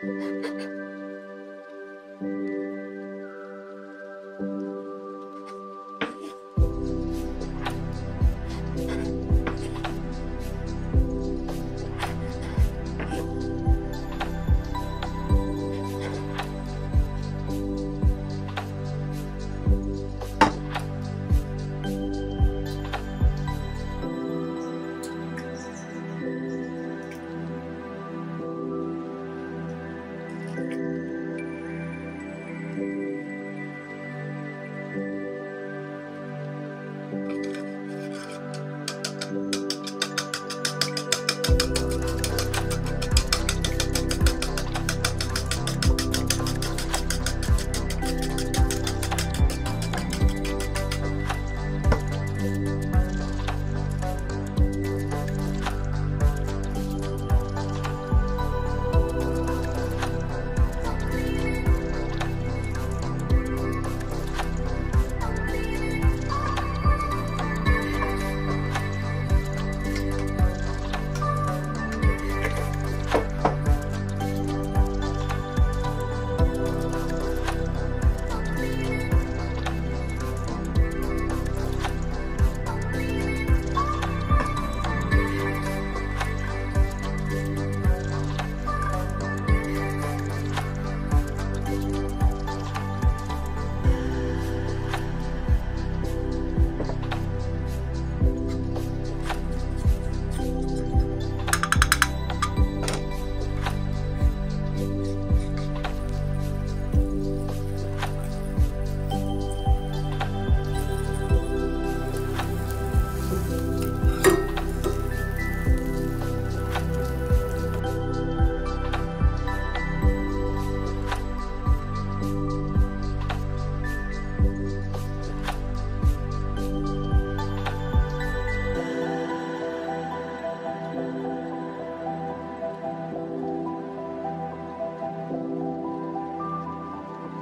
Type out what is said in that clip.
Ha ha ha.